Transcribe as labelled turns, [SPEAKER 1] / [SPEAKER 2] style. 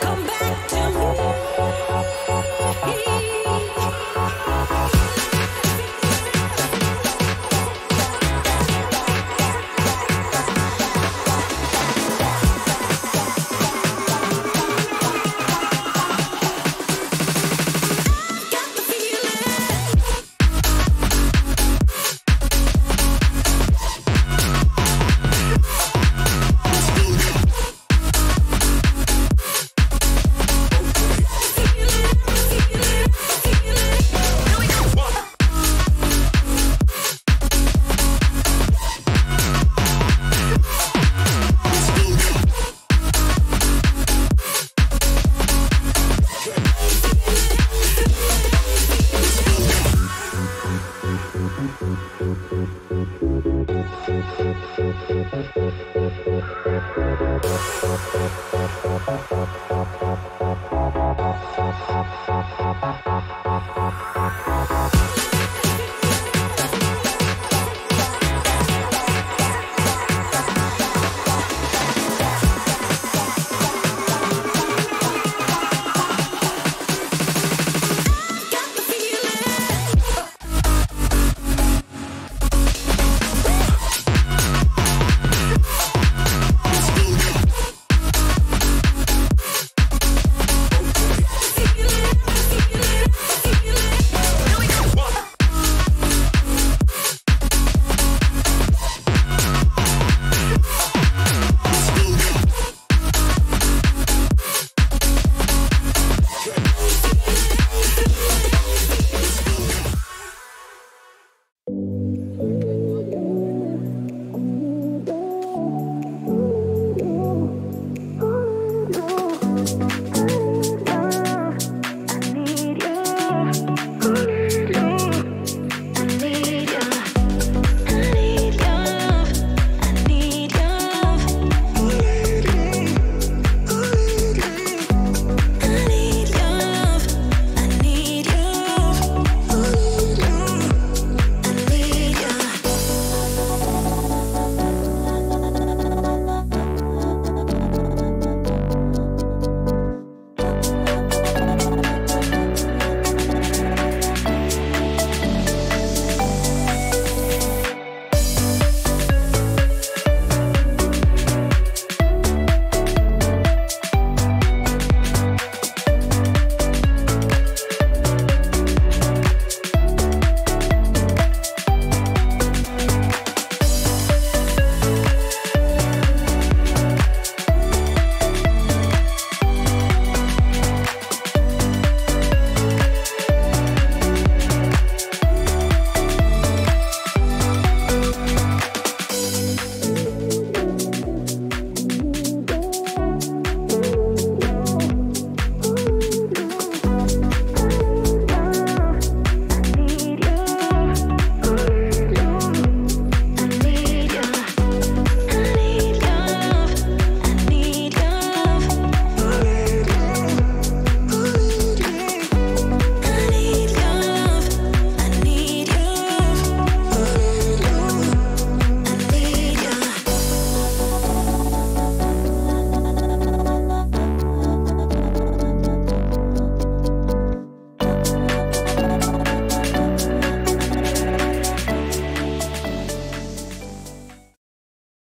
[SPEAKER 1] Come back to me. Thank